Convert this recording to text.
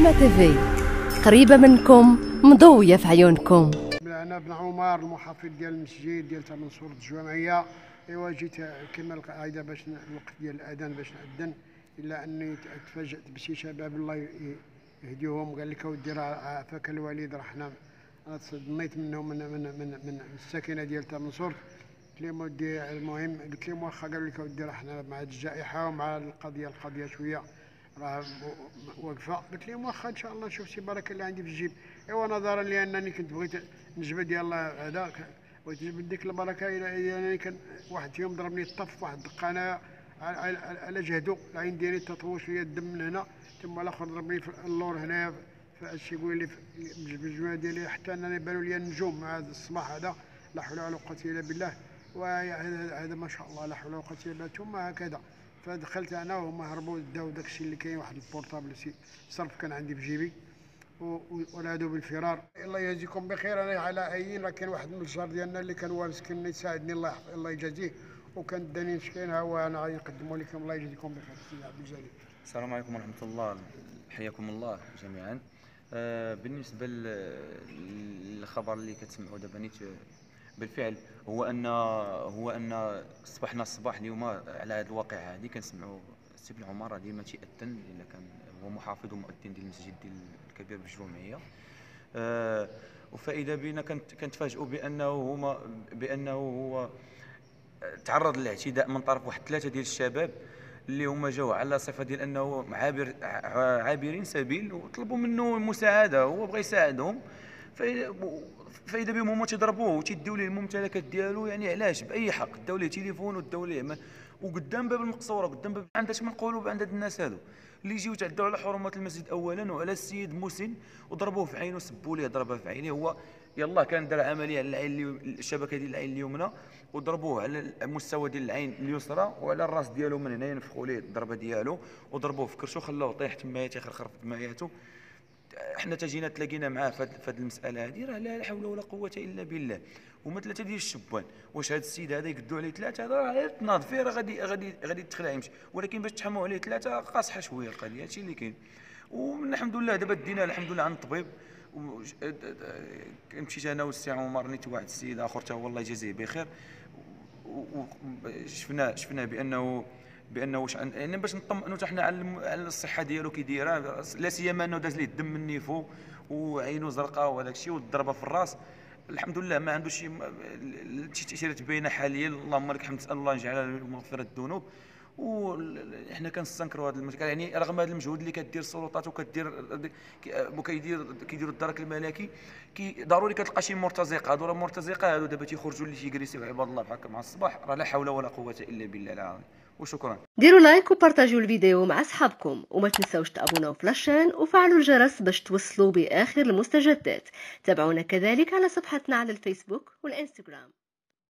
نجمة تيفي قريبة منكم مضوية في عيونكم. أنا بن عمر المحافظ ديال المسجد ديال منصور الجامعيه إيوا جيت كما القاعده باش الوقت ديال الأذان باش نأذن إلا أني تفاجأت بشي شباب الله يهديهم قال لك أودي راه عافاك الوالد راه حنا تصدميت منهم من من من, من الساكنة ديال منصور قلت لهم ودي المهم. لهم واخا؟ قالوا لك أودي راه حنا مع الجائحة ومع القضية القضية شوية. راه واقفه قلت لهم واخا إن شاء الله نشوف شي بركه اللي عندي في الجيب. إيوا نظرا لأنني كنت بغيت نجبد يلاه هذا وتجبد ديك البركة إلى أنني كان واحد فيهم ضربني الطف واحد دق أنا على جهدو. العين ديالي تطوش لي الدم من هنا. ثم الآخر ضربني في اللور هنايا فاش يقول لي بالجمله ديالي حتى أنني بانوا لي النجوم مع هذا الصباح هذا. لا حول ولا قوة إلا بالله. وهذا ما شاء الله لا حول ولا قوة إلا بالله. ثم هكذا. فدخلت أنا وهما هربوا داو داك الشيء اللي كاين واحد ال portable صرف كان عندي في جيبي. ونادوا بالفرار. الله يجزيكم بخير أنا على عين راه كاين واحد من الجار ديالنا اللي كان وارث كان يساعدني الله الله يجازيه. وكان داني مسكينها وأنا غادي نقدموا لكم. الله يجزيكم بخير سي عبد الجليل. السلام عليكم ورحمة الله. حياكم الله جميعا. آه بالنسبة للخبر اللي كتسمعوا دابا نيت بالفعل. هو ان هو أن صبحنا الصباح اليوم على هذه الواقعه هذه كنسمعوا سي بن عمر ديما تيأذن إلا كان هو محافظ ومؤذن ديال المسجد ديال الكبير بالجمعيه آه وفائدة بنا كنتفاجئوا بأنه هما بأنه هو تعرض للاعتداء من طرف واحد ثلاثة ديال الشباب اللي هما جاوا على صفة ديال أنه عابر عابرين سبيل وطلبوا منه المساعده هو بغى يساعدهم. فاذا بهم هما تيضربوه وتيديو ليه الممتلكات ديالو يعني علاش؟ بأي حق؟ داو ليه تليفون وداو ليه وقدام باب المقصورة قدام باب عندها من نقولوا عند الناس هادو؟ اللي يجيو تعداو على حرمات المسجد اولا وعلى السيد مسن وضربوه في عينه سبوا ليه ضربة في عينه هو يلا كان دار عملية على العين الشبكة ديال العين اليمنى وضربوه على المستوى ديال العين اليسرى وعلى الراس ديالو من هنا ينفخوا ليه الضربة ديالو وضربوه في كرشو خلوه طيح تما تيخرخر في دماياته. حنا تجينا تلاقينا معاه في هذه المسألة هذه راه لا حول ولا قوة إلا بالله. هما ثلاثة ديال الشبان واش هذا السيد هذا يقدوا عليه ثلاثة راه تناض فيه راه غادي غادي غادي تخلع يمشي ولكن باش تحموا عليه ثلاثة قاصحة شوية القضية هادشي اللي كاين. والحمد لله دابا دينا الحمد لله عند الطبيب مشيت أنا والسي عمر نيت واحد السيد آخر حتى الله يجازيه بخير. وشفنا شفنا بأنه بأنه واش يعني باش نطمئنوا حتى حنا على الصحة ديالو كي دايره لا سيما أنه داز ليه الدم من نيفه وعينه زرقاء وهذاك الشيء والضربة في الراس. الحمد لله ما عندوش شي تأثيرات باينة حاليا. اللهم لك الحمد نسال الله يجعلها مغفره الذنوب. وحنا كنستنكروا هذا المشكل. يعني رغم هذا المجهود اللي كدير السلطات وكدير وكيدير كيديروا الدرك الملكي كي ضروري كتلقى شي مرتزقة. راه مرتزقة هادو دابا تيخرجوا اللي تي agresser يو عباد الله بحال مع الصباح راه لا حول ولا قوة إلا بالله العظيم. وشكرا. ديروا لايك و partager يو الفيديو مع أصحابكم وما تنساوش تابوناو في la chaîne وفعلوا الجرس باش توصلوا بآخر المستجدات. تابعونا كذلك على صفحتنا على الفيسبوك والإنستغرام.